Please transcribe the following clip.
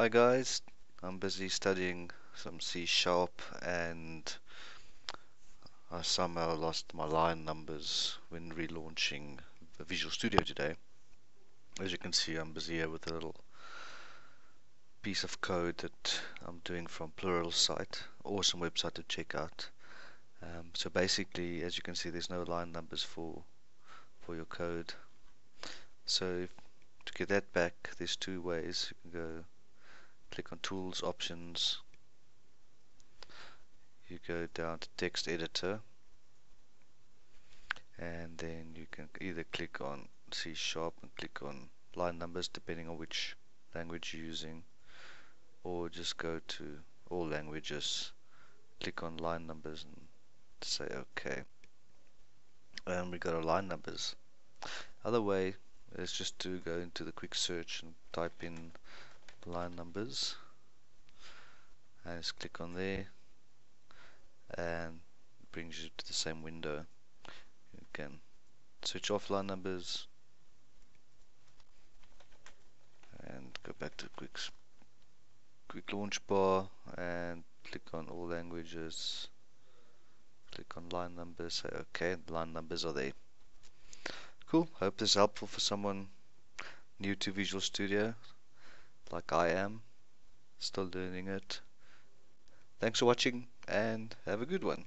Hi guys, I'm busy studying some C sharp and I somehow lost my line numbers when relaunching Visual Studio today. As you can see I'm busy here with a little piece of code that I'm doing from Pluralsight, awesome website to check out. Um, so basically as you can see there's no line numbers for for your code. So to get that back there's two ways. You can go click on tools options. You go down to text editor. And then you can either click on C sharp and click on line numbers depending on which language you're using. Or just go to all languages. Click on line numbers and say OK and we got our line numbers. Other way is just to go into the quick search and type in line numbers. And just click on there and it brings you to the same window. You can switch off line numbers and go back to quick quick launch bar and click on all languages. Click on line numbers say okay line numbers are there. Cool. Hope this is helpful for someone new to Visual Studio like I am, still learning it. Thanks for watching and have a good one.